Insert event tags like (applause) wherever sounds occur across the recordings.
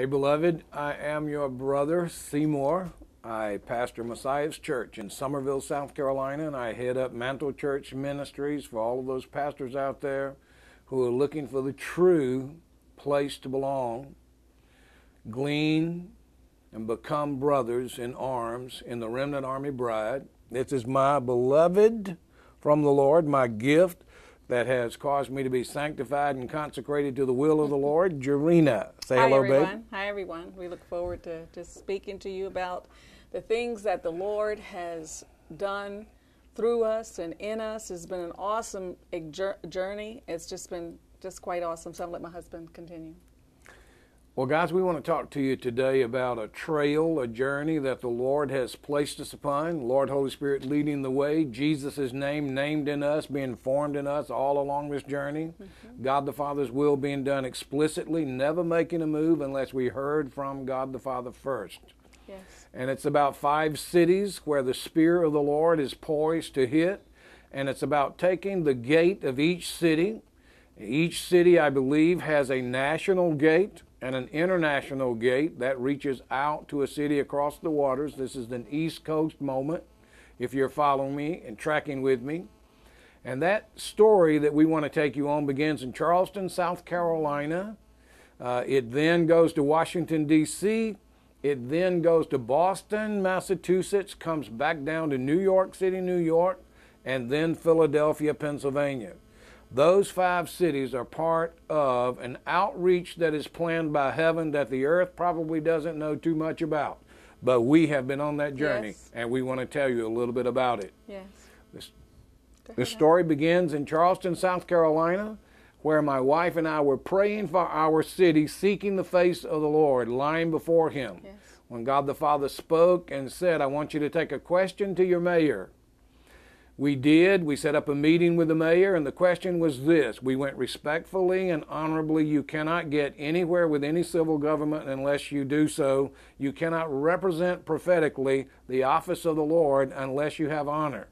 Hey, beloved, I am your brother, Seymour. I pastor Messiah's Church in Summerville, South Carolina, and I head up Mantle Church Ministries for all of those pastors out there who are looking for the true place to belong, glean, and become brothers in arms in the Remnant Army Bride. This is my beloved from the Lord, my gift that has caused me to be sanctified and consecrated to the will of the (laughs) Lord. Jurena, say Hi, hello, everyone. babe. Hi, everyone. We look forward to just speaking to you about the things that the Lord has done through us and in us. It's been an awesome eh, journey. It's just been just quite awesome. So to let my husband continue. Well, guys, we want to talk to you today about a trail, a journey that the Lord has placed us upon. Lord, Holy Spirit leading the way. Jesus' name named in us, being formed in us all along this journey. Mm-hmm. God the Father's will being done explicitly, never making a move unless we heard from God the Father first. Yes. And it's about five cities where the Spear of the Lord is poised to hit. And it's about taking the gate of each city. Each city, I believe, has a national gate and an international gate that reaches out to a city across the waters. This is an East Coast moment, if you're following me and tracking with me. And that story that we want to take you on begins in Charleston, South Carolina. Uh, it then goes to Washington, D.C. It then goes to Boston, Massachusetts, comes back down to New York City, New York, and then Philadelphia, Pennsylvania. Those five cities are part of an outreach that is planned by heaven that the earth probably doesn't know too much about. But we have been on that journey, Yes. and we want to tell you a little bit about it. Yes. This, the story begins in Charleston, South Carolina, where my wife and I were praying for our city, seeking the face of the Lord, lying before Him. Yes. When God the Father spoke and said, I want you to take a question to your mayor. We did. We set up a meeting with the mayor, and the question was this. We went respectfully and honorably. You cannot get anywhere with any civil government unless you do so. You cannot represent prophetically the office of the Lord unless you have honor.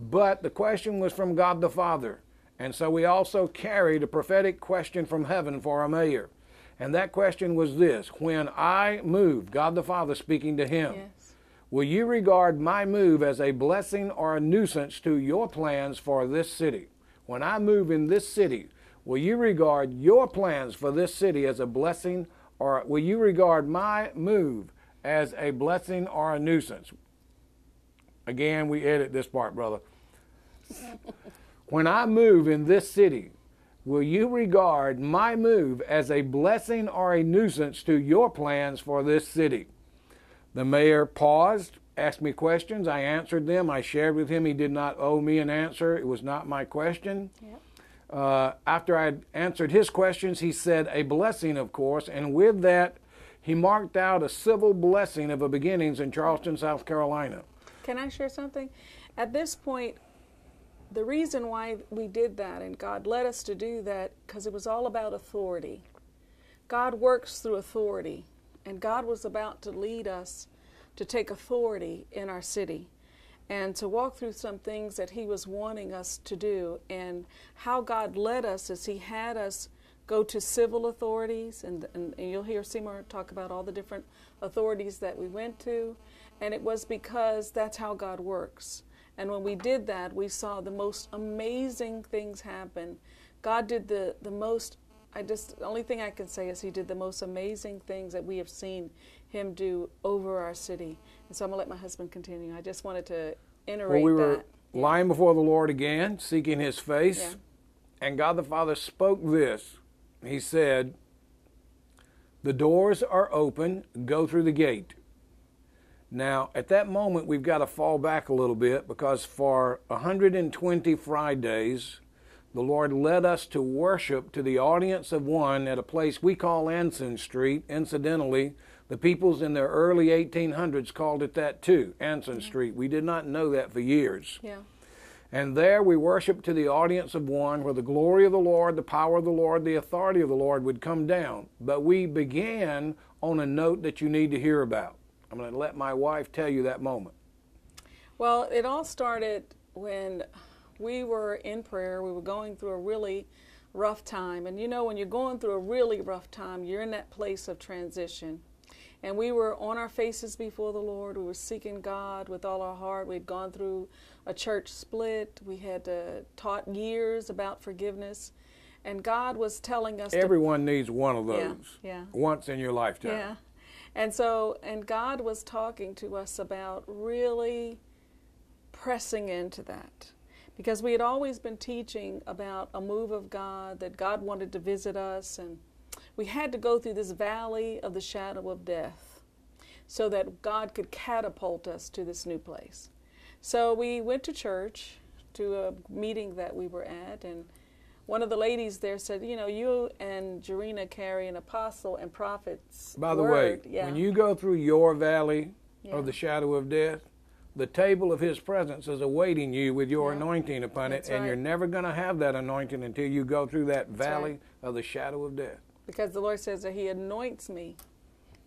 But the question was from God the Father. And so we also carried a prophetic question from heaven for our mayor. And that question was this When I move, God the Father speaking to him, Yes. Will you regard my move as a blessing or a nuisance to your plans for this city? When I move in this city, will you regard your plans for this city as a blessing or will you regard my move as a blessing or a nuisance? Again, we edit this part, brother. (laughs) When I move in this city, will you regard my move as a blessing or a nuisance to your plans for this city? The mayor paused, asked me questions. I answered them. I shared with him he did not owe me an answer. It was not my question. Yep. Uh, after I had answered his questions, he said, A blessing, of course, and with that, he marked out a civil blessing of a beginnings in Charleston, South Carolina. Can I share something? At this point, the reason why we did that and God led us to do that because it was all about authority. God works through authority, and God was about to lead us to take authority in our city and to walk through some things that He was wanting us to do, and how God led us as He had us go to civil authorities, and, and, and you'll hear Seymour talk about all the different authorities that we went to, and it was because that's how God works. And when we did that, we saw the most amazing things happen. God did the, the most, I just, the only thing I can say is He did the most amazing things that we have seen Him do over our city. And so I'm going to let my husband continue. I just wanted to iterate Well, we were that. lying before the Lord again, seeking his face, Yeah. and God the Father spoke this. He said, The doors are open, go through the gate. Now, at that moment, we've got to fall back a little bit because for 120 Fridays, the Lord led us to worship to the audience of one at a place we call Anson Street. Incidentally, the peoples in their early 1800s called it that too, Anson Street. We did not know that for years. Yeah. And there we worshiped to the audience of one where the glory of the Lord, the power of the Lord, the authority of the Lord would come down. But we began on a note that you need to hear about. I'm going to let my wife tell you that moment. Well, it all started when we were in prayer. We were going through a really rough time. And you know, when you're going through a really rough time, you're in that place of transition. And we were on our faces before the Lord. We were seeking God with all our heart. We'd gone through a church split. We had uh, taught years about forgiveness. And God was telling us everyone to, needs one of those yeah, yeah. once in your lifetime. Yeah. And so, and God was talking to us about really pressing into that because we had always been teaching about a move of God, that God wanted to visit us, and we had to go through this valley of the shadow of death so that God could catapult us to this new place. So we went to church, to a meeting that we were at, and one of the ladies there said, You know, you and Jurena carry an apostle and prophet's. By the word. way, yeah. when you go through your valley Yeah. of the shadow of death, the table of his presence is awaiting you with your Yeah. anointing upon That's it, and right. you're never going to have that anointing until you go through that valley right. of the shadow of death. because the Lord says that He anoints me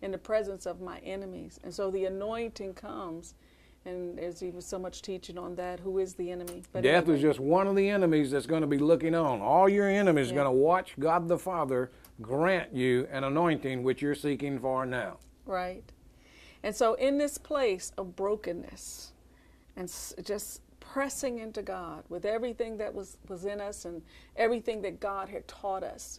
in the presence of my enemies. And so the anointing comes, and there's even so much teaching on that. Who is the enemy? But Death anyway, is just one of the enemies that's going to be looking on. All your enemies are going to watch God the Father grant you an anointing which you're seeking for now. Right. And so in this place of brokenness and just pressing into God with everything that was, was in us and everything that God had taught us,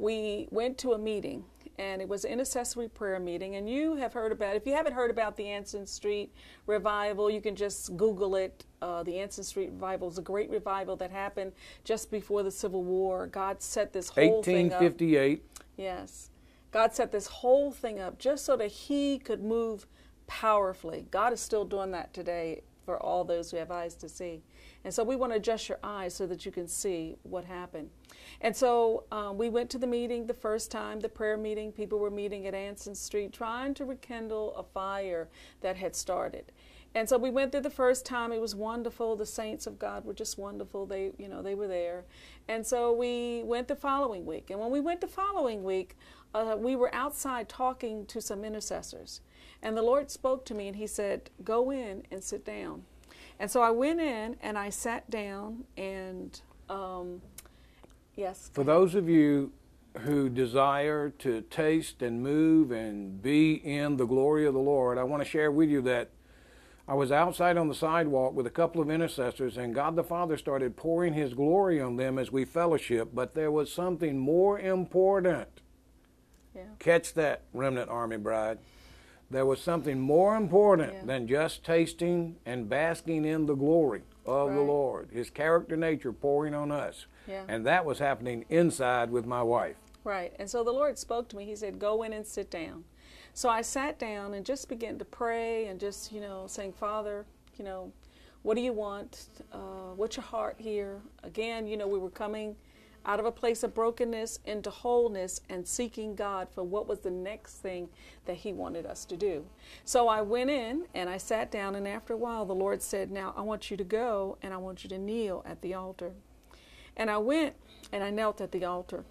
we went to a meeting and it was an intercessory prayer meeting and you have heard about if you haven't heard about the anson street revival you can just google it uh, the anson street revival is a great revival that happened just before the civil war god set this whole thing up 1858. Yes. God set this whole thing up just so that He could move powerfully. God is still doing that today for all those who have eyes to see. And so we want to adjust your eyes so that you can see what happened. And so um, we went to the meeting the first time, the prayer meeting. People were meeting at Anson Street trying to rekindle a fire that had started. And so we went there the first time. It was wonderful. The saints of God were just wonderful. They, you know, they were there. And so we went the following week. And when we went the following week, uh, we were outside talking to some intercessors. And the Lord spoke to me and He said, Go in and sit down. And so I went in and I sat down and, um, yes. For those of you who desire to taste and move and be in the glory of the Lord, I want to share with you that I was outside on the sidewalk with a couple of intercessors, and God the Father started pouring His glory on them as we fellowship. But there was something more important. Yeah. Catch that, Remnant Army Bride. There was something more important Yeah. than just tasting and basking in the glory of the Lord, His character nature pouring on us. Yeah. And that was happening inside with my wife. Right. And so the Lord spoke to me. He said, Go in and sit down. So I sat down and just began to pray and just, you know, saying, Father, you know, what do you want? Uh, what's your heart here? Again, you know, we were coming out of a place of brokenness into wholeness and seeking God for what was the next thing that He wanted us to do. So I went in and I sat down, and after a while, the Lord said, Now I want you to go and I want you to kneel at the altar. And I went and I knelt at the altar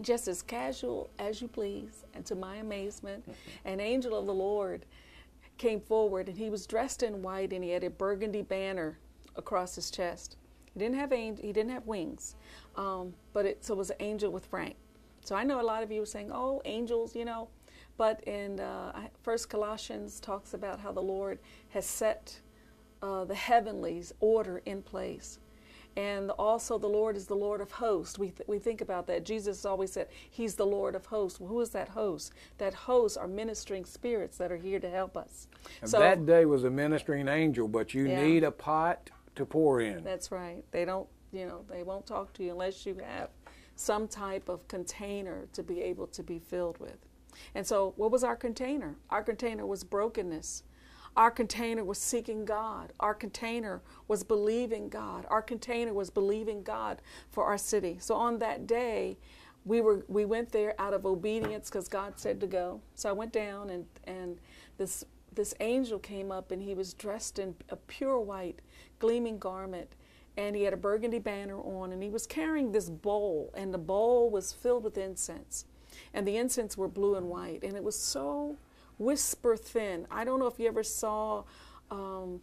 just as casual as you please. And to my amazement, an angel of the Lord came forward and he was dressed in white and he had a burgundy banner across his chest. He didn't have ang- he didn't have wings, um, but it so it was an angel with Frank. So I know a lot of you are saying, "Oh, angels," you know, but in uh, First Colossians talks about how the Lord has set uh, the heavenlies order in place. And also, the Lord is the Lord of hosts. We, th- we think about that. Jesus always said, He's the Lord of hosts. Well, who is that host? That hosts are ministering spirits that are here to help us. And So that day was a ministering angel, but you Yeah. need a pot to pour in. that's right. They don't, you know, they won't talk to you unless you have some type of container to be able to be filled with. And so, what was our container? Our container was brokenness. Our container was seeking God. Our container was believing God. Our container was believing God for our city. So on that day, we were we went there out of obedience because God said to go. So I went down and and this this angel came up and he was dressed in a pure white, gleaming garment, and he had a burgundy banner on and he was carrying this bowl and the bowl was filled with incense, and the incense were blue and white and it was so whisper thin. I don't know if you ever saw um,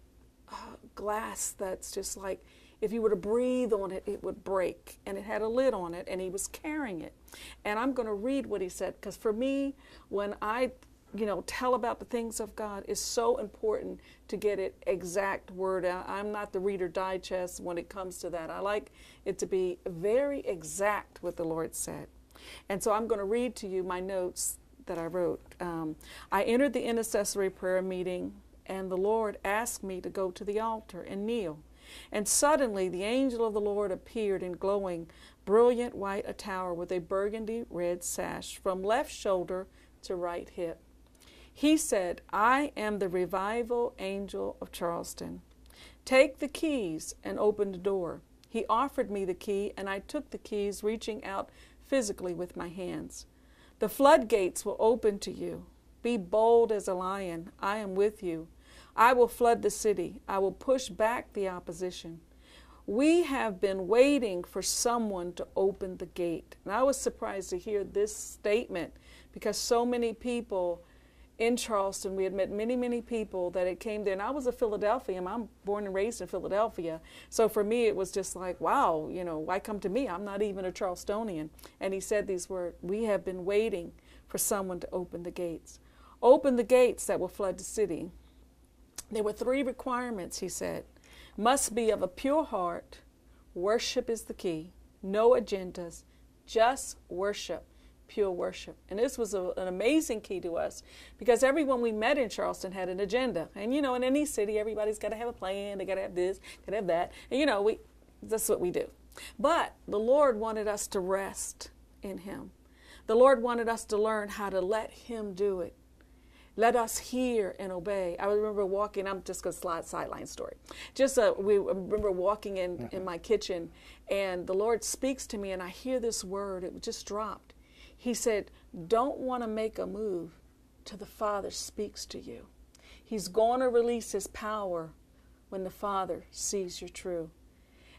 uh, glass that's just like if you were to breathe on it, it would break. And it had a lid on it, and he was carrying it. And I'm going to read what he said, because for me, when I you know, tell about the things of God is so important to get it exact word out. I'm not the reader digest when it comes to that. I like it to be very exact what the Lord said. And so I'm going to read to you my notes that I wrote. Um, I entered the intercessory prayer meeting, and the Lord asked me to go to the altar and kneel. And suddenly the angel of the Lord appeared in glowing, brilliant white attire with a burgundy red sash from left shoulder to right hip. He said, I am the revival angel of Charleston. Take the keys and open the door. He offered me the key, and I took the keys, reaching out physically with my hands. The floodgates will open to you. Be bold as a lion. I am with you. I will flood the city. I will push back the opposition. We have been waiting for someone to open the gate. And I was surprised to hear this statement because so many people in Charleston. We had met many, many people that had came there. And I was a Philadelphian. I'm born and raised in Philadelphia. So for me, it was just like, wow, you know, why come to me? I'm not even a Charlestonian. And he said these words, we have been waiting for someone to open the gates. Open the gates that will flood the city. There were three requirements, he said. Must be of a pure heart. Worship is the key. No agendas, just worship pure worship. And this was a, an amazing key to us because everyone we met in Charleston had an agenda. And you know, in any city, everybody's got to have a plan. They got to have this, they got to have that. And you know, we that's what we do. But the Lord wanted us to rest in Him. The Lord wanted us to learn how to let Him do it. Let us hear and obey. I remember walking. I'm just going to slide sideline story. Just uh, we remember walking in mm-hmm. in my kitchen, and the Lord speaks to me, and I hear this word. It just dropped. He said, Don't want to make a move till the Father speaks to you. He's going to release His power when the Father sees you're true.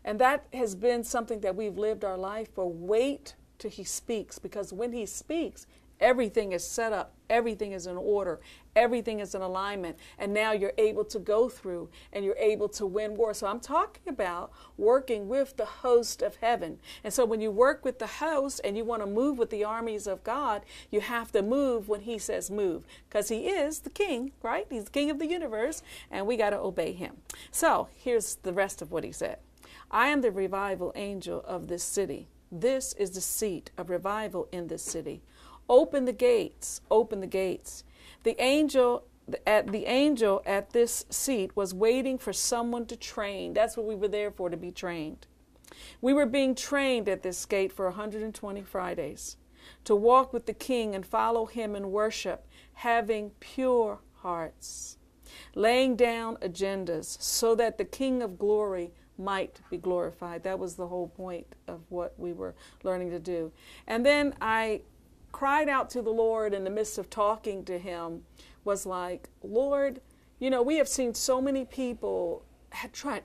And that has been something that we've lived our life for. Wait till He speaks, because when He speaks, everything is set up, everything is in order, everything is in alignment, and now you're able to go through and you're able to win war. So I'm talking about working with the host of heaven. And so when you work with the host and you want to move with the armies of God, you have to move when he says move because he is the king, right? He's the king of the universe, and we got to obey him. So here's the rest of what he said. I am the revival angel of this city. This is the seat of revival in this city. Open the gates, open the gates. The angel at the angel at this seat was waiting for someone to train. That's what we were there for to be trained. We were being trained at this gate for 120 Fridays to walk with the king and follow him in worship, having pure hearts, laying down agendas so that the king of glory might be glorified. That was the whole point of what we were learning to do. And then I cried out to the Lord in the midst of talking to Him was like, Lord, you know, we have seen so many people trying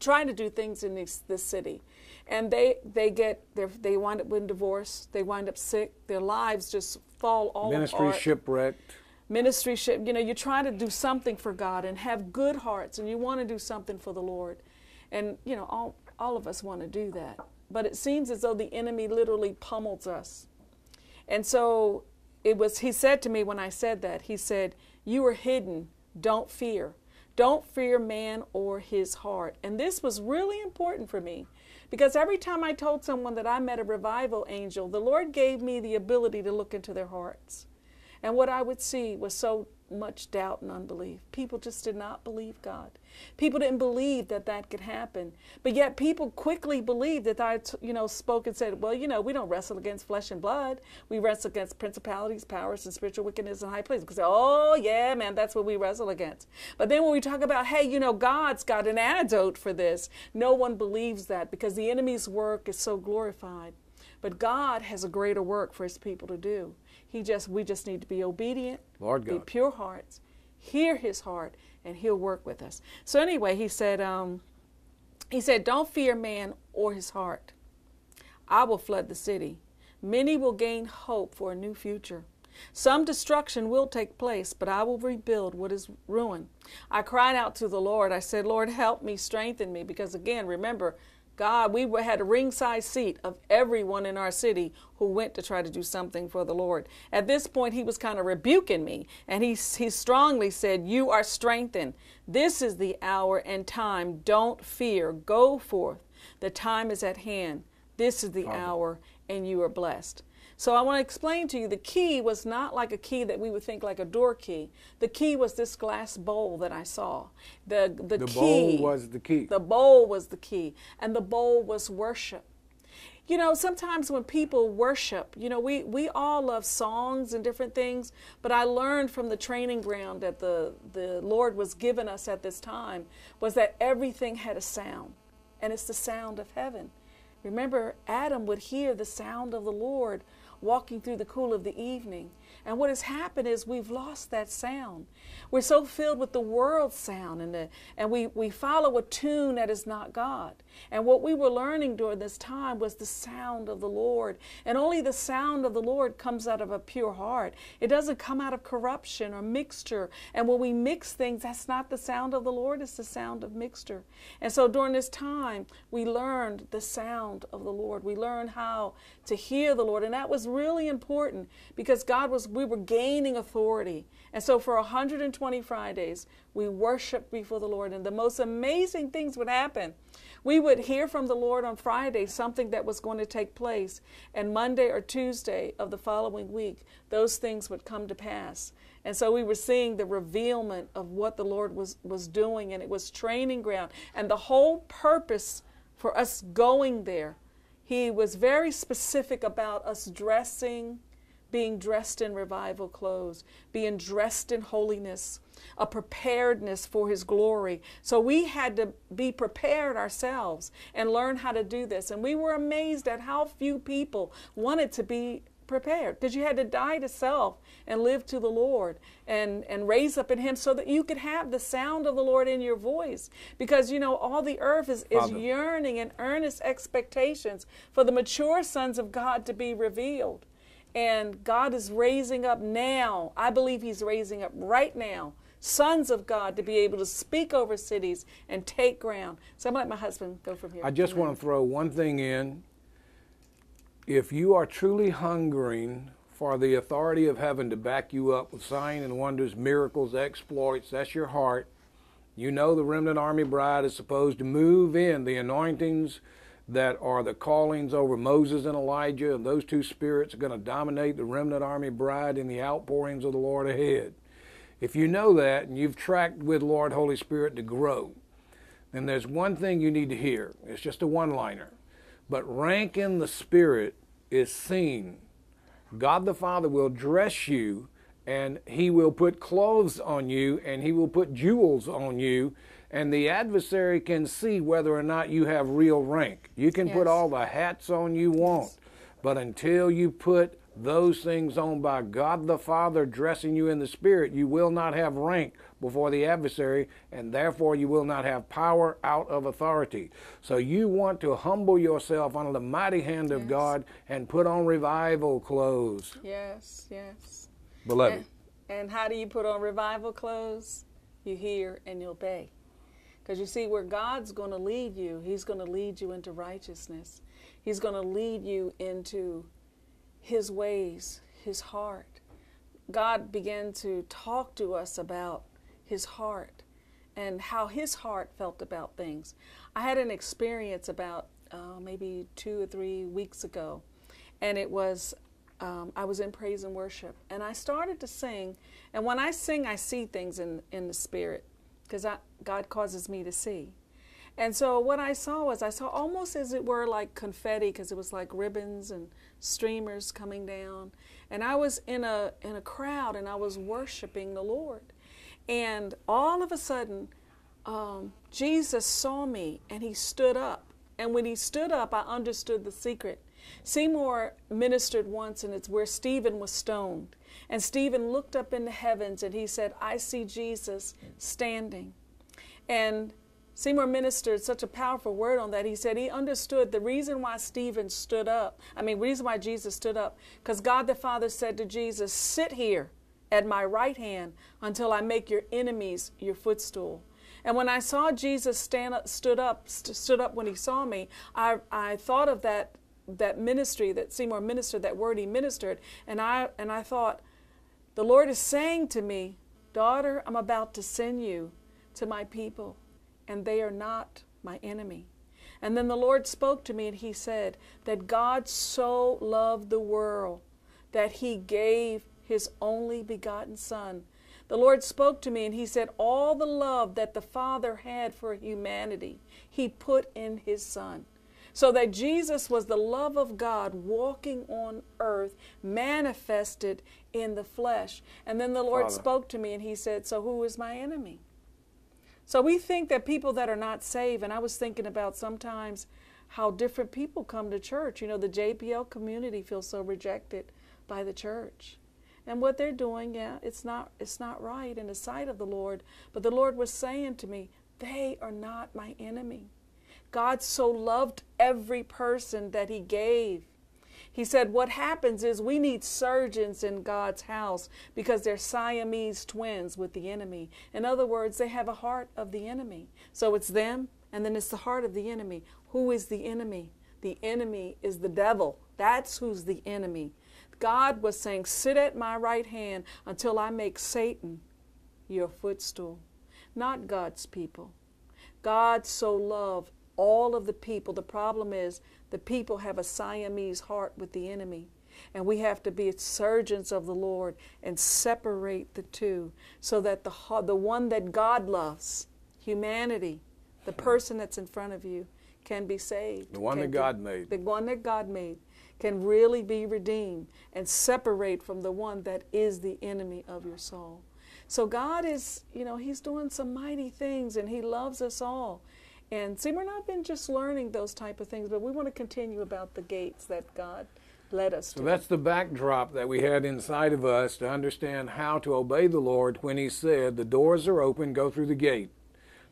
trying to do things in this, this city, and they they get they wind up in divorce, they wind up sick, their lives just fall all Ministry apart. Ministry shipwrecked. Ministry ship. You know, you're trying to do something for God and have good hearts, and you want to do something for the Lord, and you know, all all of us want to do that. But it seems as though the enemy literally pummels us and so it was, he said to me when I said that, he said, You are hidden, don't fear. Don't fear man or his heart. And this was really important for me because every time I told someone that I met a revival angel, the Lord gave me the ability to look into their hearts. And what I would see was so much doubt and unbelief. People just did not believe God. People didn't believe that that could happen. But yet people quickly believed that I, you know, spoke and said, well, you know, we don't wrestle against flesh and blood. We wrestle against principalities, powers, and spiritual wickedness in high places. Because, oh, yeah, man, that's what we wrestle against. But then when we talk about, hey, you know, God's got an antidote for this, no one believes that because the enemy's work is so glorified. But God has a greater work for his people to do. He just we just need to be obedient, Lord God. be pure hearts, hear his heart, and he'll work with us. So anyway, he said, um, he said, Don't fear man or his heart. I will flood the city. Many will gain hope for a new future. Some destruction will take place, but I will rebuild what is ruined. I cried out to the Lord. I said, Lord, help me, strengthen me. Because again, remember, God, we had a ringside seat of everyone in our city who went to try to do something for the Lord. At this point, he was kind of rebuking me, and he, he strongly said, You are strengthened. This is the hour and time. Don't fear. Go forth. The time is at hand. This is the hour, and you are blessed. So I want to explain to you the key was not like a key that we would think like a door key. The key was this glass bowl that I saw. The the, The key bowl was the key. The bowl was the key, and the bowl was worship. You know, sometimes when people worship, you know, we, we all love songs and different things, but I learned from the training ground that the, the Lord was giving us at this time was that everything had a sound, and it's the sound of heaven. Remember, Adam would hear the sound of the Lord walking through the cool of the evening. And what has happened is we've lost that sound. We're so filled with the world sound and, the, and we, we follow a tune that is not God. And what we were learning during this time was the sound of the Lord. And only the sound of the Lord comes out of a pure heart. It doesn't come out of corruption or mixture. And when we mix things, that's not the sound of the Lord, it's the sound of mixture. And so during this time, we learned the sound of the Lord. We learned how to hear the Lord. And that was really important because God was, we were gaining authority. And so for 120 Fridays, we worshiped before the Lord. And the most amazing things would happen. We would hear from the Lord on Friday something that was going to take place. And Monday or Tuesday of the following week, those things would come to pass. And so we were seeing the revealment of what the Lord was, was doing, and it was training ground. And the whole purpose for us going there, He was very specific about us dressing being dressed in revival clothes, being dressed in holiness, a preparedness for His glory. So we had to be prepared ourselves and learn how to do this. And we were amazed at how few people wanted to be prepared because you had to die to self and live to the Lord and, and raise up in Him so that you could have the sound of the Lord in your voice. Because, you know, all the earth is, is yearning and earnest expectations for the mature sons of God to be revealed. And God is raising up now, I believe He's raising up right now, sons of God to be able to speak over cities and take ground. So I'm going to let my husband go from here. I just want to throw one thing in. If you are truly hungering for the authority of heaven to back you up with signs and wonders, miracles, exploits, that's your heart. You know the remnant army bride is supposed to move in the anointings that are the callings over Moses and Elijah, and those two spirits are going to dominate the remnant army bride in the outpourings of the Lord ahead. If you know that and you've tracked with Lord Holy Spirit to grow, then there's one thing you need to hear. It's just a one liner. But rank in the Spirit is seen. God the Father will dress you and He will put clothes on you and He will put jewels on you and the adversary can see whether or not you have real rank. You can yes. put all the hats on you want, yes. but until you put those things on by God the Father dressing you in the Spirit, you will not have rank before the adversary, and therefore you will not have power out of authority. So you want to humble yourself under the mighty hand of. God and put on revival clothes. Yes, yes. Beloved. And, and how do you put on revival clothes? You hear and you obey. Because you see, where God's going to lead you, He's going to lead you into righteousness. He's going to lead you into His ways, His heart. God began to talk to us about His heart and how His heart felt about things. I had an experience about uh, maybe two or three weeks ago, and it was um, I was in praise and worship, and I started to sing. And when I sing, I see things in, in the spirit because God causes me to see. And so what I saw was I saw almost as it were like confetti because it was like ribbons and streamers coming down. And I was in a in a crowd and I was worshiping the Lord. And all of a sudden, um, Jesus saw me and he stood up. And when he stood up, I understood the secret. Seymour ministered once, and it's where Stephen was stoned. And Stephen looked up in the heavens and he said, I see Jesus standing. And Seymour ministered such a powerful word on that. He said he understood the reason why Stephen stood up. I mean, reason why Jesus stood up, because God the Father said to Jesus, "Sit here at my right hand until I make your enemies your footstool." And when I saw Jesus stand up, stood up, st- stood up when he saw me, I, I thought of that that ministry that Seymour ministered, that word he ministered, and I and I thought, the Lord is saying to me, daughter, I'm about to send you to my people, and they are not my enemy. And then the Lord spoke to me and he said that God so loved the world that he gave his only begotten Son. The Lord spoke to me and he said, All the love that the Father had for humanity, he put in his Son. So that Jesus was the love of God walking on earth, manifested in the flesh. And then the Lord Father. spoke to me and he said, So who is my enemy? So we think that people that are not saved, and I was thinking about sometimes how different people come to church. You know, the JPL community feels so rejected by the church. And what they're doing, yeah, it's not it's not right in the sight of the Lord. But the Lord was saying to me, they are not my enemy. God so loved every person that he gave. He said, What happens is we need surgeons in God's house because they're Siamese twins with the enemy. In other words, they have a heart of the enemy. So it's them, and then it's the heart of the enemy. Who is the enemy? The enemy is the devil. That's who's the enemy. God was saying, Sit at my right hand until I make Satan your footstool. Not God's people. God so loved all of the people. The problem is the people have a Siamese heart with the enemy. And we have to be surgeons of the Lord and separate the two so that the, the one that God loves, humanity, the person that's in front of you, can be saved. The one that be- God made. The one that God made can really be redeemed and separate from the one that is the enemy of your soul. So God is, you know, He's doing some mighty things and He loves us all. And see, we're not been just learning those type of things, but we want to continue about the gates that God led us So to. that's the backdrop that we had inside of us to understand how to obey the Lord when He said, The doors are open, go through the gate.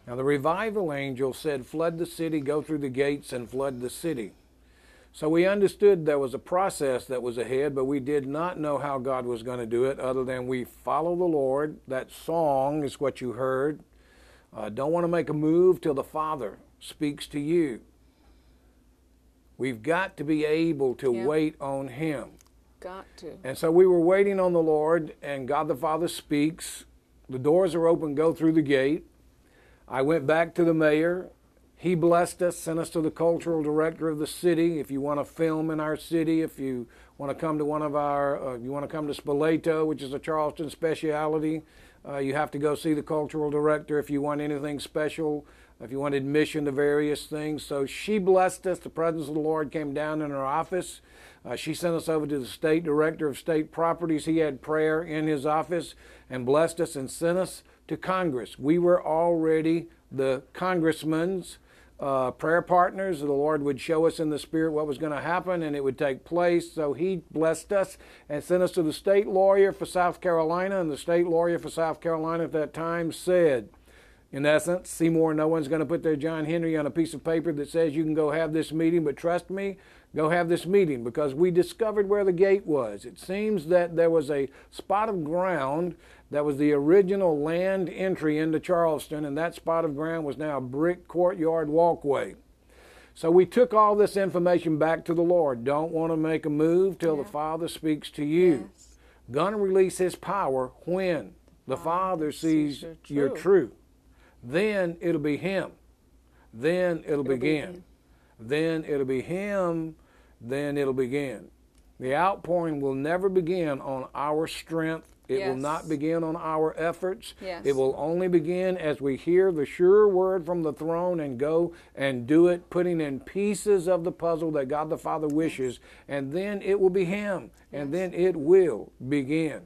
Now, the revival angel said, Flood the city, go through the gates, and flood the city. So we understood there was a process that was ahead, but we did not know how God was going to do it other than we follow the Lord. That song is what you heard. Uh, don't want to make a move till the Father speaks to you. We've got to be able to wait on Him. Got to. And so we were waiting on the Lord, and God the Father speaks. The doors are open, go through the gate. I went back to the mayor. He blessed us, sent us to the cultural director of the city. If you want to film in our city, if you want to come to one of our, uh, you want to come to Spoleto, which is a Charleston speciality, uh, you have to go see the cultural director if you want anything special, if you want admission to various things. So she blessed us. The presence of the Lord came down in her office. Uh, she sent us over to the state director of state properties. He had prayer in his office and blessed us and sent us to Congress. We were already the congressmen's uh, prayer partners. The Lord would show us in the Spirit what was going to happen and it would take place. So He blessed us and sent us to the state lawyer for South Carolina. And the state lawyer for South Carolina at that time said, in essence, Seymour, no one's going to put their John Henry on a piece of paper that says you can go have this meeting, but trust me, go have this meeting because we discovered where the gate was. It seems that there was a spot of ground that was the original land entry into Charleston, and that spot of ground was now a brick courtyard walkway. So we took all this information back to the Lord. Don't want to make a move till the Father speaks to you. Yes. Gonna release His power when the ah, Father sees sees your truth. Then it'll be Him. Then it'll, be begin. Him. Then it'll be Him. Then it'll begin. The outpouring will never begin on our strength. It will not begin on our efforts. Yes. It will only begin as we hear the sure word from the throne and go and do it, putting in pieces of the puzzle that God the Father wishes, and then it will be Him, and then it will begin.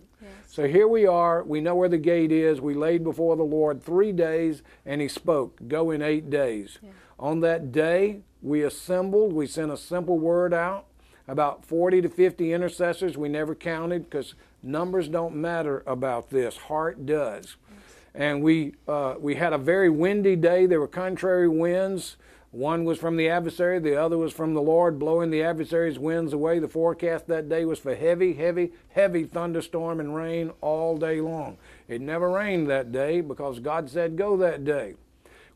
So here we are. We know where the gate is. We laid before the Lord three days, and He spoke, Go in eight days. On that day, we assembled. We sent a simple word out. About 40 to 50 intercessors. We never counted because numbers don't matter about this. Heart does. and we uh, we had a very windy day. There were contrary winds. One was from the adversary, the other was from the Lord, blowing the adversary's winds away. The forecast that day was for heavy, heavy, heavy thunderstorm and rain all day long. It never rained that day because God said go that day.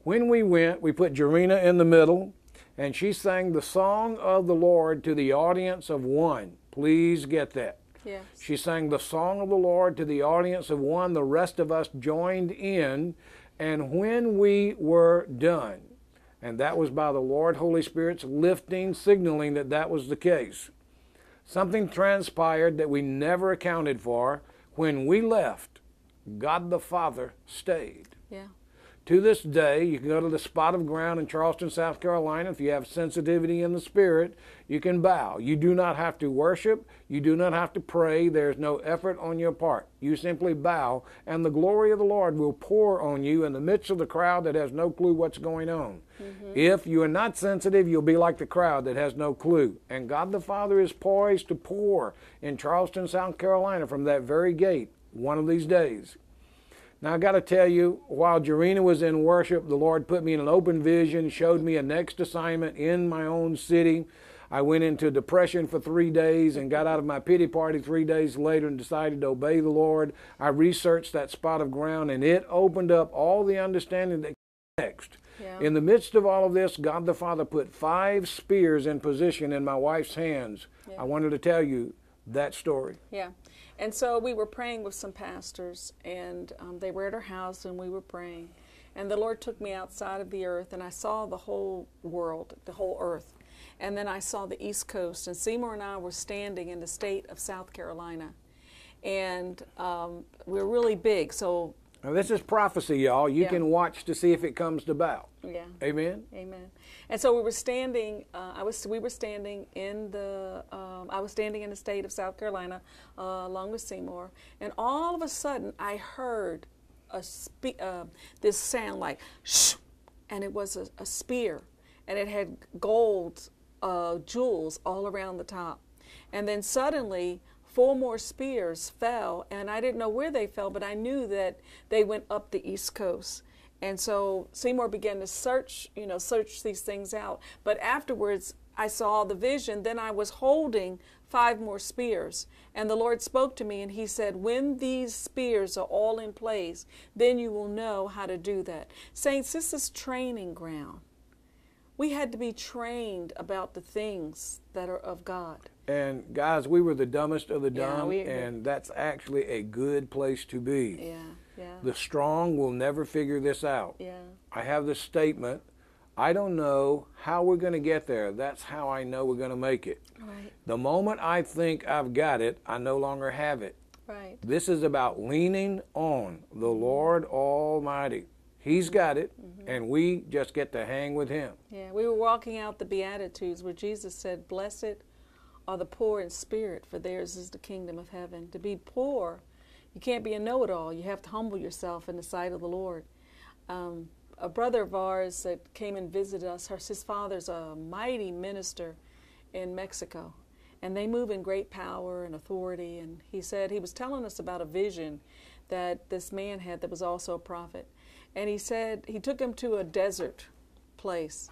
When we went, we put Jurena in the middle, and she sang the song of the Lord to the audience of one. Please get that. Yes. She sang the song of the Lord to the audience of one. The rest of us joined in. And when we were done, and that was by the Lord Holy Spirit's lifting, signaling that that was the case, something transpired that we never accounted for. When we left, God the Father stayed. Yeah. To this day, you can go to the spot of ground in Charleston, South Carolina. If you have sensitivity in the spirit, you can bow. You do not have to worship. You do not have to pray. There's no effort on your part. You simply bow, and the glory of the Lord will pour on you in the midst of the crowd that has no clue what's going on. Mm-hmm. If you are not sensitive, you'll be like the crowd that has no clue. And God the Father is poised to pour in Charleston, South Carolina from that very gate one of these days. Now, I got to tell you, while Jurena was in worship, the Lord put me in an open vision, showed me a next assignment in my own city. I went into depression for three days and got out of my pity party three days later and decided to obey the Lord. I researched that spot of ground and it opened up all the understanding that next. Yeah. In the midst of all of this, God the Father put five spears in position in my wife's hands. Yeah. I wanted to tell you that story. Yeah. And so we were praying with some pastors, and um, they were at our house, and we were praying. And the Lord took me outside of the earth, and I saw the whole world, the whole earth. And then I saw the East Coast, and Seymour and I were standing in the state of South Carolina. And um, we we're really big, so now, this is prophecy, y'all. You yeah. can watch to see if it comes to about. Yeah. Amen. Amen. And so we were standing. Uh, I was. We were standing in the. Um, I was standing in the state of South Carolina, uh, along with Seymour, and all of a sudden I heard a spe- uh, this sound like shh, and it was a, a spear, and it had gold uh, jewels all around the top, and then suddenly four more spears fell, and I didn't know where they fell, but I knew that they went up the East Coast. And so Seymour began to search, you know, search these things out. But afterwards, I saw the vision. Then I was holding five more spears. And the Lord spoke to me and He said, When these spears are all in place, then you will know how to do that. Saints, this is training ground. We had to be trained about the things that are of God. And guys, we were the dumbest of the dumb, yeah, and that's actually a good place to be. Yeah, yeah. The strong will never figure this out. Yeah. I have this statement. I don't know how we're going to get there. That's how I know we're going to make it. Right. The moment I think I've got it, I no longer have it. Right. This is about leaning on the Lord Almighty. He's got it, mm-hmm. and we just get to hang with Him. Yeah, we were walking out the Beatitudes where Jesus said, Blessed are the poor in spirit, for theirs is the kingdom of heaven. To be poor, you can't be a know it all. You have to humble yourself in the sight of the Lord. Um, a brother of ours that came and visited us, his father's a mighty minister in Mexico, and they move in great power and authority. And he said he was telling us about a vision that this man had that was also a prophet. And he said he took him to a desert place,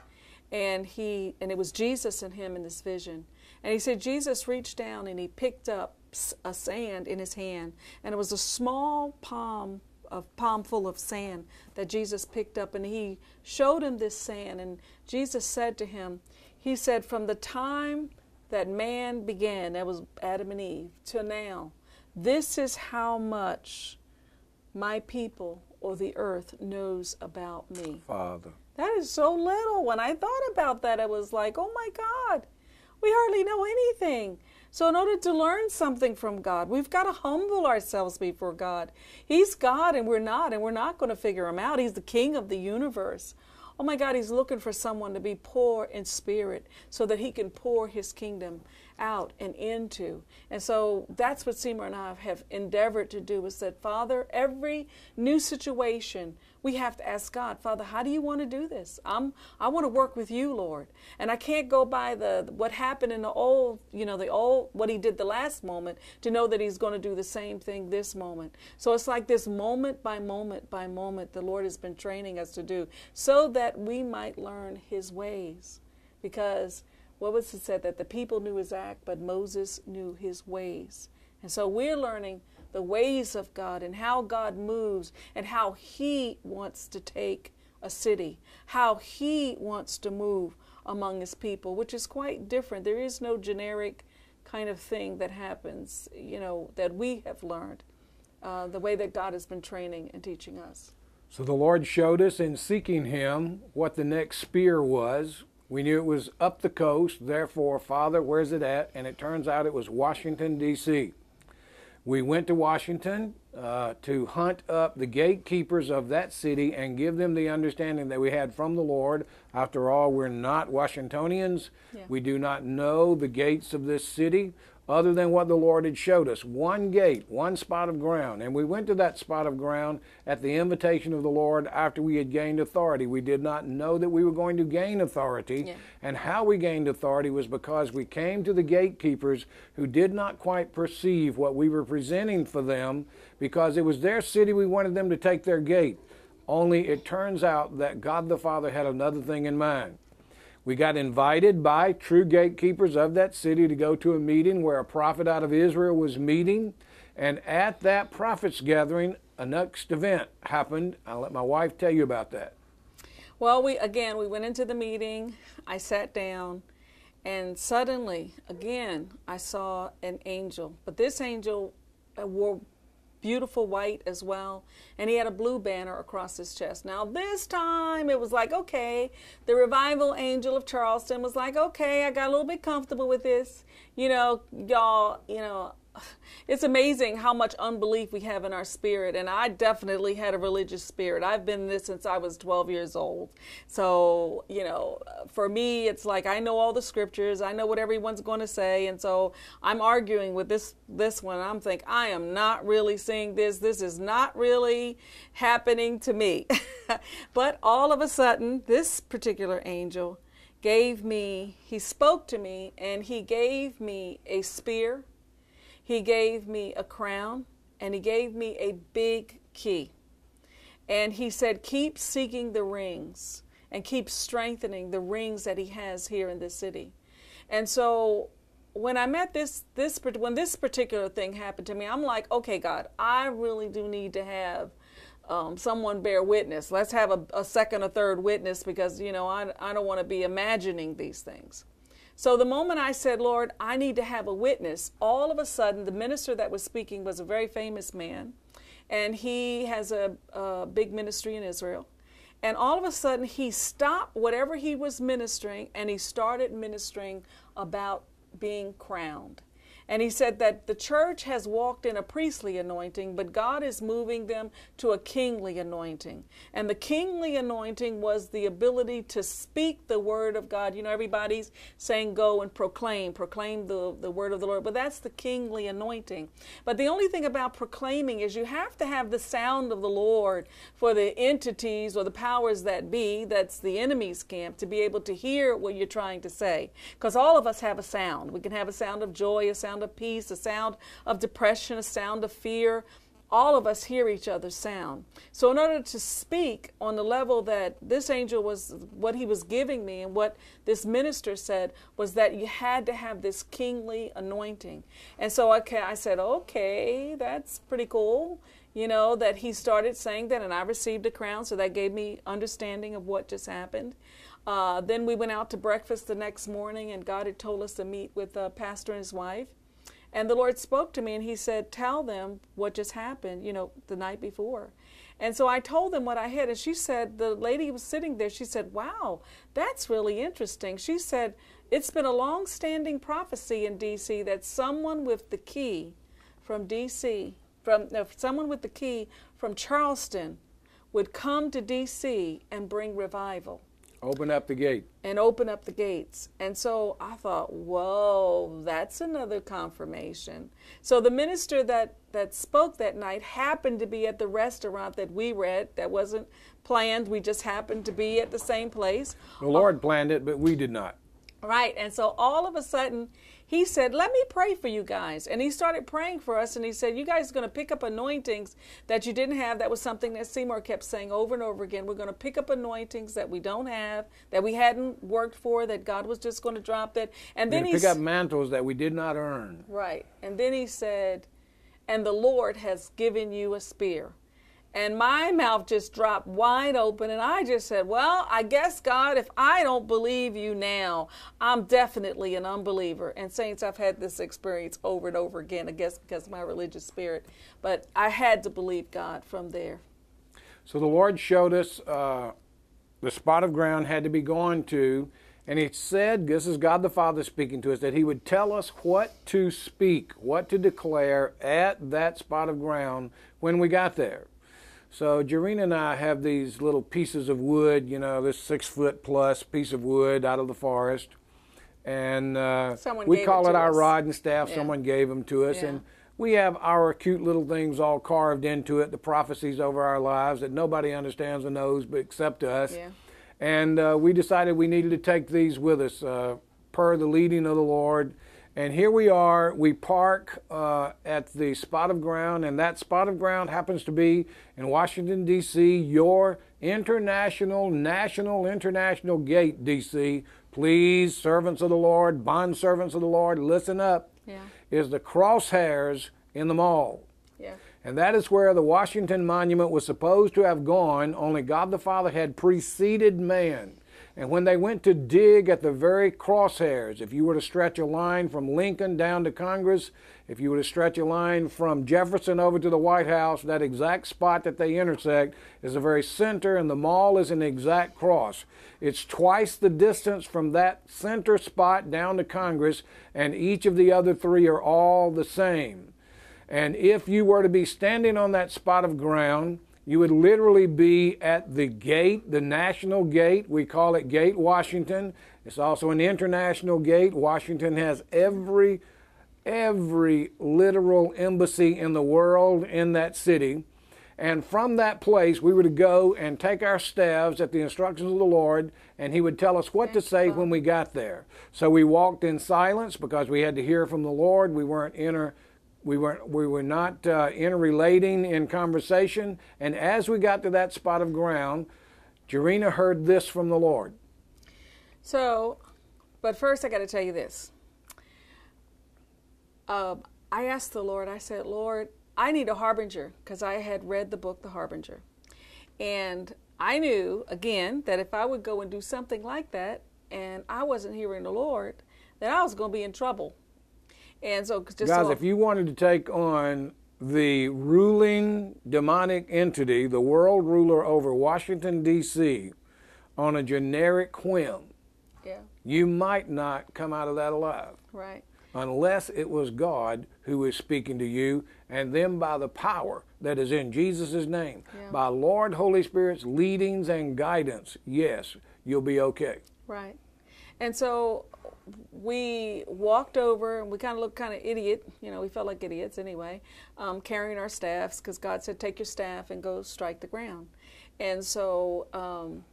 and he and it was Jesus and him in this vision and he said Jesus reached down and he picked up a sand in his hand, and it was a small palm a palm full of sand that Jesus picked up, and he showed him this sand. And Jesus said to him, He said, From the time that man began, that was Adam and Eve, to now, this is how much my people or the earth knows about me. Father. That is so little. When I thought about that, I was like, oh my God. We hardly know anything. So, in order to learn something from God, we've got to humble ourselves before God. He's God and we're not, and we're not going to figure him out. He's the king of the universe. Oh my God, he's looking for someone to be poor in spirit so that he can pour his kingdom out and into. And so that's what Seymour and I have endeavored to do is that, Father, every new situation, we have to ask God, Father, how do you want to do this? I'm I want to work with you, Lord. And I can't go by the what happened in the old, you know, the old what he did the last moment to know that he's going to do the same thing this moment. So it's like this moment by moment by moment the Lord has been training us to do so that we might learn his ways. Because what was it said? That the people knew his act, but Moses knew his ways. And so we're learning the ways of God and how God moves and how he wants to take a city, how he wants to move among his people, which is quite different. There is no generic kind of thing that happens, you know, that we have learned, uh, the way that God has been training and teaching us. So the Lord showed us in seeking him what the next spear was, we knew it was up the coast, therefore, Father, where's it at? And it turns out it was Washington, D.C. We went to Washington uh, to hunt up the gatekeepers of that city and give them the understanding that we had from the Lord. After all, we're not Washingtonians. Yeah. We do not know the gates of this city other than what the Lord had showed us. One gate, one spot of ground. And we went to that spot of ground at the invitation of the Lord after we had gained authority. We did not know that we were going to gain authority. Yeah. And how we gained authority was because we came to the gatekeepers who did not quite perceive what we were presenting for them because it was their city we wanted them to take their gate. Only it turns out that God the Father had another thing in mind. We got invited by true gatekeepers of that city to go to a meeting where a prophet out of Israel was meeting. And at that prophets gathering, a next event happened. I'll let my wife tell you about that. Well, we again we went into the meeting. I sat down, and suddenly, again, I saw an angel. But this angel uh, wore beautiful white as well. And he had a blue banner across his chest. Now, this time it was like, okay, the revival angel of Charleston was like, okay, I got a little bit comfortable with this. You know, y'all, you know, it's amazing how much unbelief we have in our spirit. And I definitely had a religious spirit. I've been this since I was 12 years old. So, you know, for me, it's like I know all the scriptures. I know what everyone's going to say. And so I'm arguing with this, this one. I'm thinking, I am not really seeing this. This is not really happening to me. (laughs) but all of a sudden, this particular angel gave me, he spoke to me and he gave me a spear he gave me a crown and he gave me a big key. And he said, Keep seeking the rings and keep strengthening the rings that he has here in the city. And so when I met this this when this particular thing happened to me, I'm like, okay, God, I really do need to have um, someone bear witness. Let's have a, a second or third witness because you know I I don't want to be imagining these things. So the moment I said, Lord, I need to have a witness, all of a sudden the minister that was speaking was a very famous man, and he has a, a big ministry in Israel. And all of a sudden he stopped whatever he was ministering and he started ministering about being crowned. And he said that the church has walked in a priestly anointing, but God is moving them to a kingly anointing. And the kingly anointing was the ability to speak the word of God. You know, everybody's saying go and proclaim, proclaim the, the word of the Lord, but that's the kingly anointing. But the only thing about proclaiming is you have to have the sound of the Lord for the entities or the powers that be, that's the enemy's camp, to be able to hear what you're trying to say. Because all of us have a sound. We can have a sound of joy, a sound sound of peace, a sound of depression, a sound of fear. All of us hear each other's sound. So, in order to speak on the level that this angel was, what he was giving me, and what this minister said, was that you had to have this kingly anointing. And so, okay, I said, okay, that's pretty cool you know, that he started saying that, and I received a crown, so that gave me understanding of what just happened. Uh, then we went out to breakfast the next morning, and God had told us to meet with a pastor and his wife. And the Lord spoke to me and He said, Tell them what just happened, you know, the night before. And so I told them what I had. And she said, The lady was sitting there, she said, Wow, that's really interesting. She said, It's been a long standing prophecy in D.C. that someone with the key from D.C., from no, someone with the key from Charleston would come to D.C. and bring revival. Open up the gate. and open up the gates. And so I thought, whoa, that's another confirmation. So the minister that, that spoke that night happened to be at the restaurant that we were at. That wasn't planned. We just happened to be at the same place. The Lord planned it, but we did not. Right. And so all of a sudden, he said, Let me pray for you guys. And he started praying for us. And he said, You guys are going to pick up anointings that you didn't have. That was something that Seymour kept saying over and over again. We're going to pick up anointings that we don't have, that we hadn't worked for, that God was just going to drop that. And then Then he pick up mantles that we did not earn. Right. And then he said, And the Lord has given you a spear. And my mouth just dropped wide open. And I just said, Well, I guess, God, if I don't believe you now, I'm definitely an unbeliever. And, Saints, I've had this experience over and over again, I guess because of my religious spirit. But I had to believe God from there. So the Lord showed us uh, the spot of ground had to be gone to, and He said, this is God the Father speaking to us, that He would tell us what to speak, what to declare at that spot of ground when we got there. So Jurena and I have these little pieces of wood, you know, this six foot plus piece of wood out of the forest, and uh, we call it it, our us. rod and staff. Yeah. Someone gave them to us, Yeah. and we have our cute little things all carved into it, the prophecies over our lives that nobody understands or knows but except us. Yeah. And uh, we decided we needed to take these with us uh, per the leading of the Lord. And here we are. We park uh, at the spot of ground, and that spot of ground happens to be in Washington, D.C., your international, national, international gate, D.C. Please, servants of the Lord, bond servants of the Lord, listen up. Yeah. Is the crosshairs in the mall. Yeah. And that is where the Washington Monument was supposed to have gone, only God the Father had preceded man. And when they went to dig at the very crosshairs, if you were to stretch a line from Lincoln down to Congress, if you were to stretch a line from Jefferson over to the White House, that exact spot that they intersect is the very center, and the mall is an exact cross. It's twice the distance from that center spot down to Congress, and each of the other three are all the same. And if you were to be standing on that spot of ground, you would literally be at the gate, the national gate. We call it Gate Washington. It's also an international gate. Washington has every every literal embassy in the world in that city. And from that place, we were to go and take our staves at the instructions of the Lord, and He would tell us what to say when we got there. So we walked in silence because we had to hear from the Lord. We weren't inter, we weren't, we were not uh, interrelating in conversation. And as we got to that spot of ground, Jurena heard this from the Lord. So, but first I got to tell you this. Um, I asked the Lord, I said, Lord, I need a harbinger because I had read the book, The Harbinger. And I knew, again, that if I would go and do something like that and I wasn't hearing the Lord, that I was going to be in trouble. And so, just Guys, so, if you wanted to take on the ruling demonic entity, the world ruler over Washington, D.C., on a generic whim, yeah, you might not come out of that alive right. unless it was God who is speaking to you, and then by the power that is in Jesus' name, Yeah. by Lord Holy Spirit's leadings and guidance, yes, you'll be okay. Right. And so we walked over and we kind of looked kind of idiot. You know, we felt like idiots anyway, um, carrying our staffs because God said, take your staff and go strike the ground. And so um,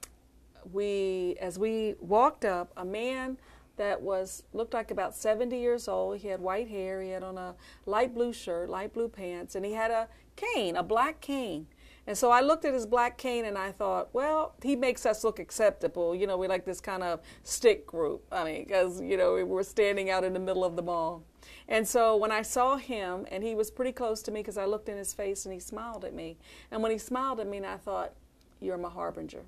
we, as we walked up, a man that was looked like about 70 years old. He had white hair. He had on a light blue shirt, light blue pants, and he had a cane, a black cane. And so I looked at his black cane and I thought, well, he makes us look acceptable. You know, we like this kind of stick group. I mean, because, you know, we were standing out in the middle of the mall. And so when I saw him, and he was pretty close to me because I looked in his face and he smiled at me. And when he smiled at me, and I thought, you're my harbinger.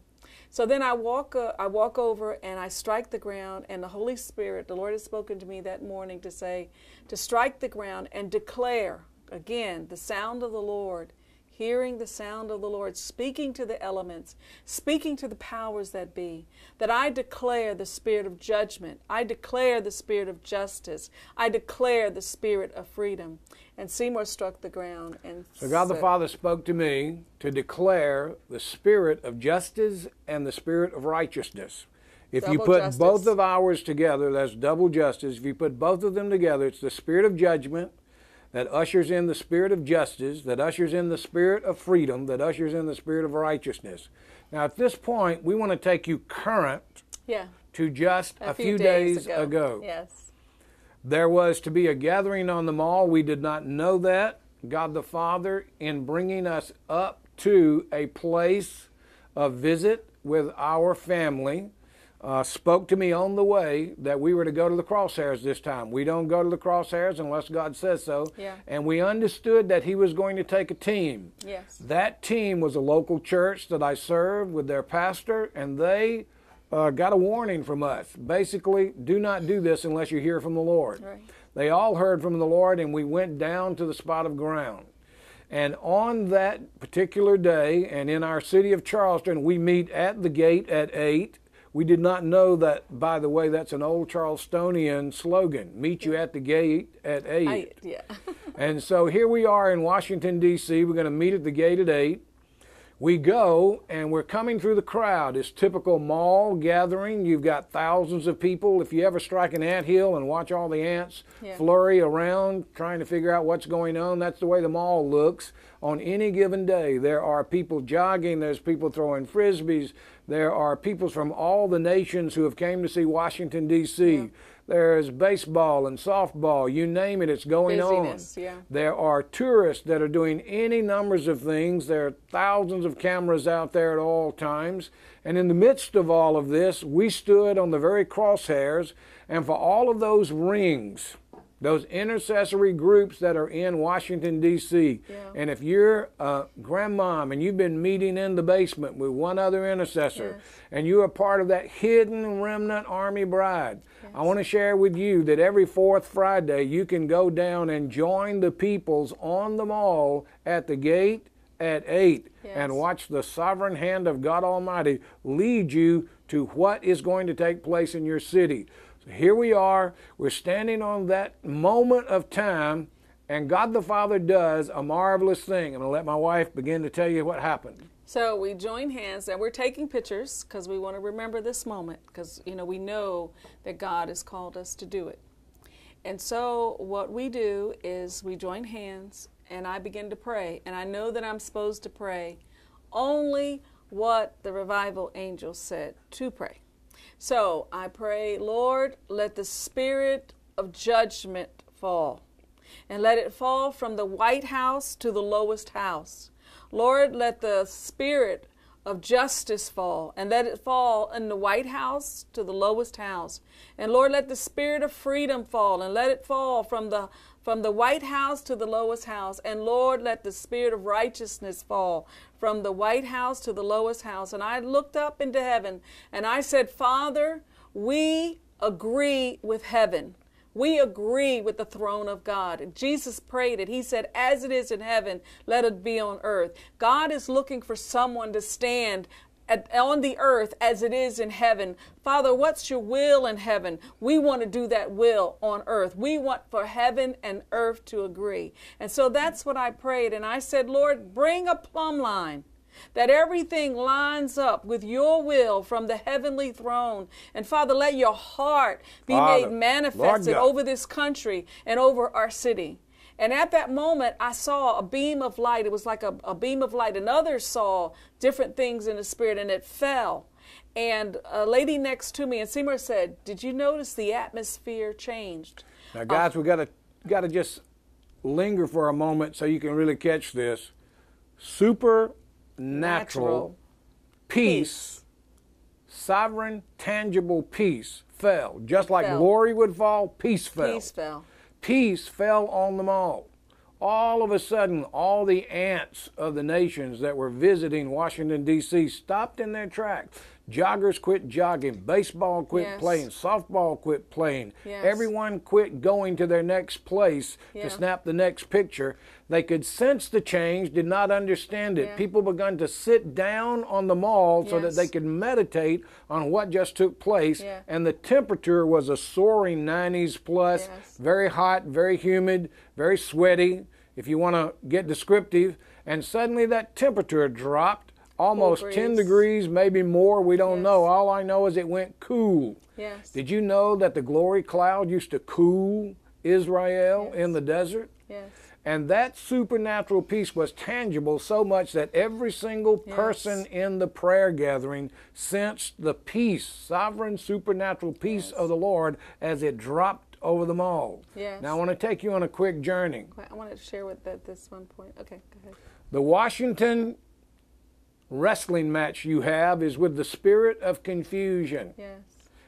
So then I walk, uh, I walk over and I strike the ground, and the Holy Spirit, the Lord has spoken to me that morning to say, to strike the ground and declare again the sound of the Lord, hearing the sound of the Lord, speaking to the elements, speaking to the powers that be, that I declare the spirit of judgment, I declare the spirit of justice, I declare the spirit of freedom. And Seymour struck the ground and So God the Father spoke to me to declare the spirit of justice and the spirit of righteousness. If you put justice. both of ours together, that's double justice. If you put both of them together, it's the spirit of judgment that ushers in the spirit of justice, that ushers in the spirit of freedom, that ushers in the spirit of righteousness. Now, at this point, we want to take you current Yeah. to just a, A, few, days, ago. Yes. There was to be a gathering on the mall. We did not know that. God the Father, in bringing us up to a place of visit with our family, uh, spoke to me on the way that we were to go to the crosshairs this time. We don't go to the crosshairs unless God says so. Yeah. And we understood that He was going to take a team. Yes. That team was a local church that I served with their pastor, and they uh, got a warning from us. Basically, do not do this unless you hear from the Lord. Right. They all heard from the Lord, and we went down to the spot of ground. And on that particular day, and in our city of Charleston, we meet at the gate at 8. We did not know that, by the way, that's an old Charlestonian slogan meet you at the gate at 8. I, yeah. (laughs) And so here we are in Washington, D.C. We're going to meet at the gate at 8. We go and we're coming through the crowd. It's typical mall gathering. You've got thousands of people. If you ever strike an ant hill and watch all the ants Yeah. flurry around trying to figure out what's going on, that's the way the mall looks. On any given day, there are people jogging, there's people throwing frisbees, there are people from all the nations who have came to see Washington, D.C. There's baseball and softball, you name it, it's going Busyness, on. yeah. There are tourists that are doing any numbers of things. There are thousands of cameras out there at all times. And in the midst of all of this, we stood on the very crosshairs, and for all of those rings, those intercessory groups that are in Washington, D.C., Yeah. and if you're a grandmom and you've been meeting in the basement with one other intercessor, Yes. and you are part of that hidden remnant army bride, I want to share with you that every fourth Friday you can go down and join the peoples on the mall at the gate at 8 Yes. and watch the sovereign hand of God Almighty lead you to what is going to take place in your city. So here we are, we're standing on that moment of time, and God the Father does a marvelous thing. I'm going to let my wife begin to tell you what happened. So we join hands and we're taking pictures because we want to remember this moment because you know we know that God has called us to do it. And so what we do is we join hands and I begin to pray and I know that I'm supposed to pray only what the revival angel said to pray. So I pray, Lord, let the spirit of judgment fall and let it fall from the White House to the lowest house. Lord, let the spirit of justice fall and let it fall in the White House to the lowest house. And Lord, let the spirit of freedom fall and let it fall from the from the White House to the lowest house. And Lord, let the spirit of righteousness fall from the White House to the lowest house. And I looked up into heaven and I said, Father, we agree with heaven. We agree with the throne of God. And Jesus prayed it. He said, As it is in heaven, let it be on earth. God is looking for someone to stand at, on the earth as it is in heaven. Father, what's your will in heaven? We want to do that will on earth. We want for heaven and earth to agree. And so that's what I prayed. And I said, Lord, bring a plumb line that everything lines up with your will from the heavenly throne. And Father, let your heart be Father, made manifested over this country and over our city. And at that moment, I saw a beam of light. It was like a, a beam of light, and others saw different things in the spirit, and it fell. And a lady next to me, and Seymour said, Did you notice the atmosphere changed? Now, guys, we got to got to just linger for a moment so you can really catch this. Supernatural Natural peace, sovereign, tangible peace fell. Just like Fell. glory would fall, peace fell. Peace fell. Peace fell on them all. All of a sudden, all the ants of the nations that were visiting Washington, D.C. stopped in their tracks. Joggers quit jogging, baseball quit Yes. playing, softball quit playing. Yes. Everyone quit going to their next place Yeah. to snap the next picture. They could sense the change, did not understand it. Yeah. People begun to sit down on the mall so that they could meditate on what just took place. Yeah. And the temperature was a soaring 90s plus, Yes. very hot, very humid, very sweaty, if you want to get descriptive. And suddenly that temperature dropped almost Cool 10 degrees, maybe more. We don't Yes. know. All I know is it went cool. Yes. Did you know that the glory cloud used to cool Israel Yes. in the desert? yes. And that supernatural peace was tangible so much that every single person in the prayer gathering sensed the peace, sovereign supernatural peace of the Lord as it dropped over them all. Yes. Now I want to take you on a quick journey. I want to share with that this one point. Okay, go ahead. The Washington wrestling match you have is with the spirit of confusion. Yes.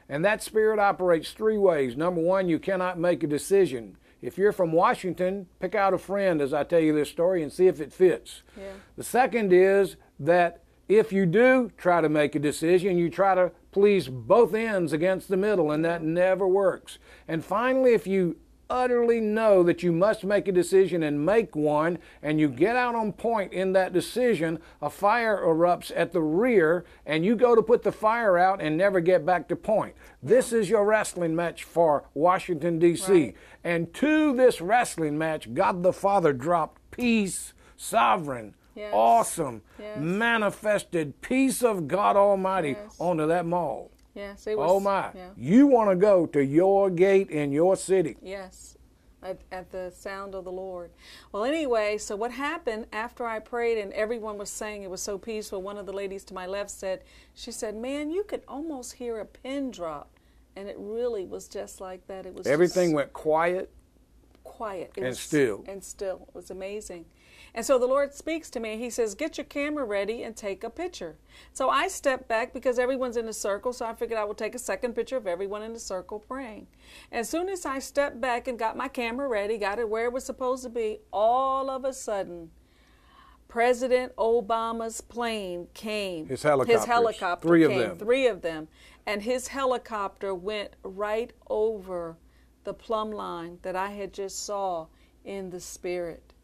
And that spirit operates three ways. Number one, you cannot make a decision. If you're from Washington, pick out a friend as I tell you this story and see if it fits. Yeah. The second is that if you do try to make a decision, you try to please both ends against the middle, and that never works. And finally, if you utterly know that you must make a decision and make one, and you get out on point in that decision, a fire erupts at the rear, and you go to put the fire out and never get back to point. This is your wrestling match for Washington, D.C. Right. And to this wrestling match, God the Father dropped peace, sovereign, Yes. awesome, Yes. manifested peace of God Almighty Yes. onto that mall. Yes. It oh, was. Oh my. Yeah. You want to go to your gate in your city. Yes, at, at the sound of the Lord. Well, anyway, so what happened after I prayed and everyone was saying it was so peaceful? One of the ladies to my left said, She said, Man, you could almost hear a pin drop. And it really was just like that. It was Everything went quiet. quiet it and was, still. And still. It was amazing. And so the Lord speaks to me. He says, Get your camera ready and take a picture. So I stepped back because everyone's in a circle. So I figured I would take a second picture of everyone in the circle praying. As soon as I stepped back and got my camera ready, got it where it was supposed to be, all of a sudden, President Obama's plane came. His. His helicopter Three of came. them. Three of them. And his helicopter went right over the plumb line that I had just saw in the spirit.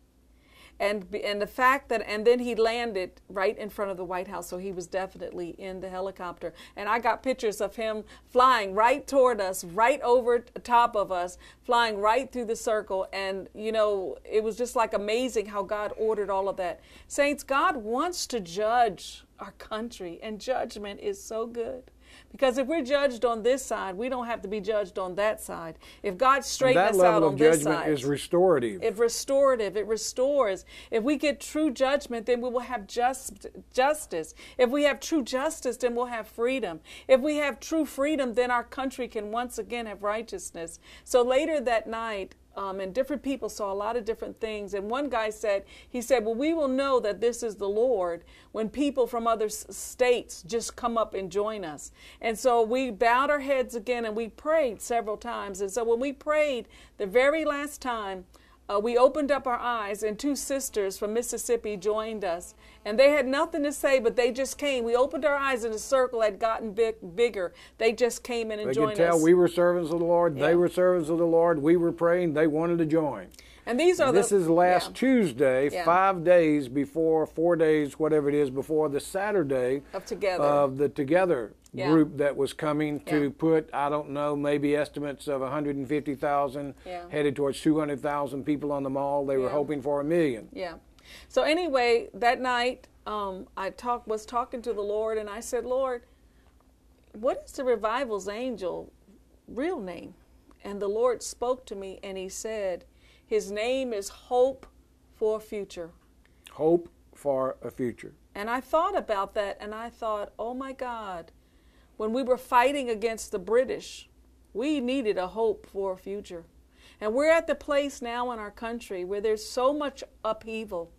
And and the fact that and then he landed right in front of the White House, so he was definitely in the helicopter. And I got pictures of him flying right toward us, right over top of us, flying right through the circle. And you know, it was just like amazing how God ordered all of that. Saints, God wants to judge our country, and judgment is so good. Because if we're judged on this side, we don't have to be judged on that side. If God straightens that us out level on of this judgment side, is restorative. it restorative. It restores. If we get true judgment, then we will have just justice. If we have true justice, then we'll have freedom. If we have true freedom, then our country can once again have righteousness. So later that night, um, and different people saw a lot of different things. And one guy said, he said, "Well, we will know that this is the Lord when people from other states just come up and join us." And so we bowed our heads again and we prayed several times. And so when we prayed the very last time, uh, we opened up our eyes, and two sisters from Mississippi joined us. And they had nothing to say, but they just came. We opened our eyes, and the circle had gotten big, bigger. They just came in and they joined could tell us. we were servants of the Lord. Yeah. They were servants of the Lord. We were praying. They wanted to join. And these are this the, is last yeah, Tuesday, Yeah. five days before, four days, whatever it is, before the Saturday Of Together. of the Together Yeah. group that was coming to put, I don't know, maybe estimates of 150,000, Yeah. headed towards 200,000 people on the mall. They were hoping for a million. Yeah. So anyway, that night, um, I talk was talking to the Lord, and I said, Lord, what is the revival's angel real name? And the Lord spoke to me, and He said, His name is Hope for Future. Hope for a future. And I thought about that, and I thought, oh my God, when we were fighting against the British, we needed a hope for a future. And we're at the place now in our country where there's so much upheaval.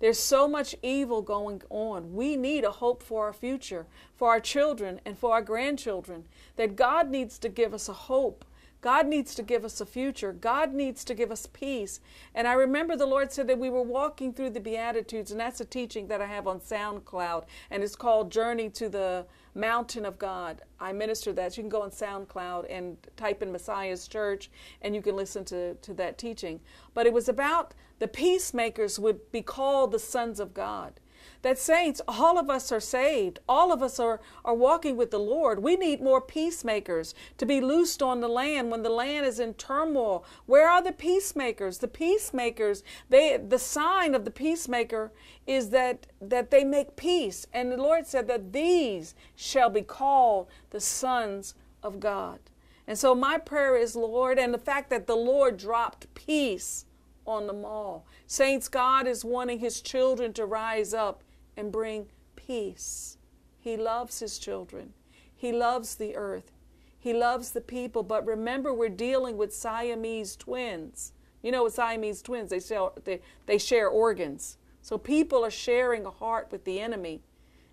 There's so much evil going on. We need a hope for our future, for our children, and for our grandchildren. That God needs to give us a hope. God needs to give us a future. God needs to give us peace. And I remember the Lord said that we were walking through the Beatitudes, and that's a teaching that I have on SoundCloud, and it's called Journey to the Mountain of God. I minister that. You can go on SoundCloud and type in Messiah's Church, and you can listen to, to that teaching. But it was about the peacemakers would be called the sons of God. That saints, all of us are saved. All of us are, are walking with the Lord. We need more peacemakers to be loosed on the land when the land is in turmoil. Where are the peacemakers? The peacemakers, they the sign of the peacemaker is that that they make peace. And the Lord said that these shall be called the sons of God. And so my prayer is, Lord, and the fact that the Lord dropped peace on them all. Saints, God is wanting His children to rise up and bring peace. He loves His children, He loves the earth, He loves the people. But remember, we're dealing with Siamese twins. You know, with Siamese twins, they they, they share organs. So people are sharing a heart with the enemy.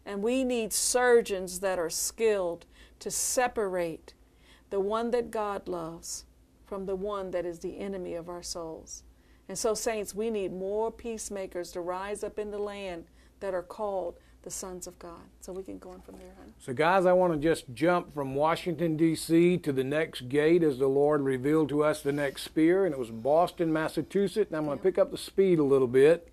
And we need surgeons that are skilled to separate the one that God loves from the one that is the enemy of our souls. And so, saints, we need more peacemakers to rise up in the land that are called the sons of God. So we can go on from there, honey. So, guys, I want to just jump from Washington, D.C. to the next gate as the Lord revealed to us the next spear, and it was Boston, Massachusetts. And I'm going to pick up the speed a little bit.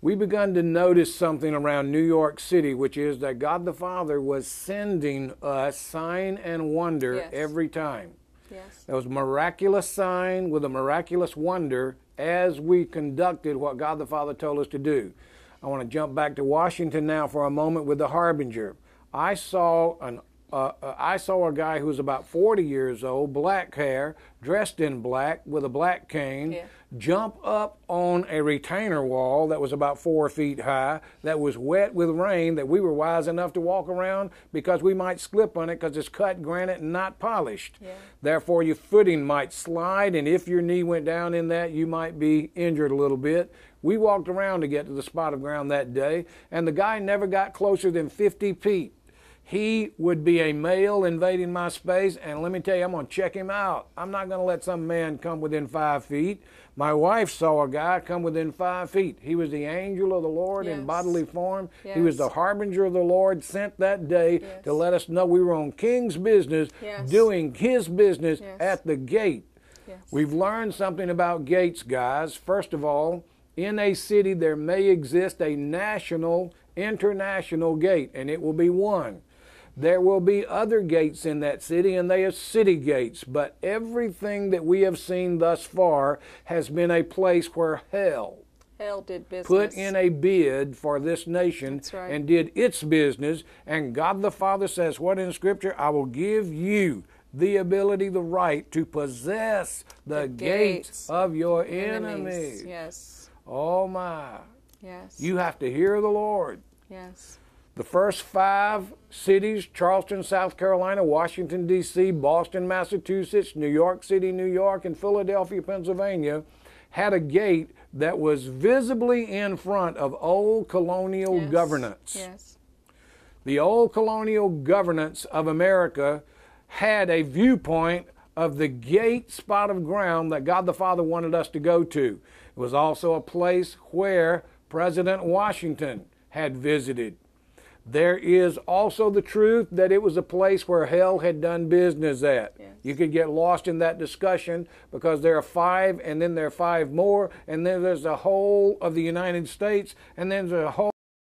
We begun to notice something around New York City, which is that God the Father was sending us sign and wonder Yes. every time. Yes. There was miraculous sign with a miraculous wonder as we conducted what God the Father told us to do. I want to jump back to Washington now for a moment with the harbinger. I saw an uh, uh, I saw a guy who was about 40 years old, black hair, dressed in black with a black cane, Yeah. jump up on a retainer wall that was about four feet high, that was wet with rain, that we were wise enough to walk around because we might slip on it because it's cut granite and not polished. Yeah. Therefore, your footing might slide, and if your knee went down in that, you might be injured a little bit. We walked around to get to the spot of ground that day, and the guy never got closer than 50 feet. He would be a male invading my space, and let me tell you, I'm going to check him out. I'm not going to let some man come within five feet. My wife saw a guy come within five feet. He was the angel of the Lord in bodily form. He was the harbinger of the Lord sent that day Yes. to let us know we were on King's business, Yes. doing his business Yes. at the gate. Yes. We've learned something about gates, guys. First of all, in a city there may exist a national, international gate, and it will be one. There will be other gates in that city, and they are city gates, but everything that we have seen thus far has been a place where hell Hell did business. put in a bid for this nation right. and did its business. And God the Father says, What in Scripture? I will give you the ability, the right to possess the, The gates, gates of your enemies. enemies. Yes. Oh my. Yes. You have to hear the Lord. yes. The first five cities Charleston, South Carolina, Washington, D.C., Boston, Massachusetts, New York City, New York, and Philadelphia, Pennsylvania had a gate that was visibly in front of old colonial yes. governance. Yes. The old colonial governance of America had a viewpoint of the gate spot of ground that God the Father wanted us to go to. It was also a place where President Washington had visited. There is also the truth that it was a place where hell had done business at. Yes. You could get lost in that discussion because there are five, and then there are five more, and then there's the whole of the United States, and then there's a whole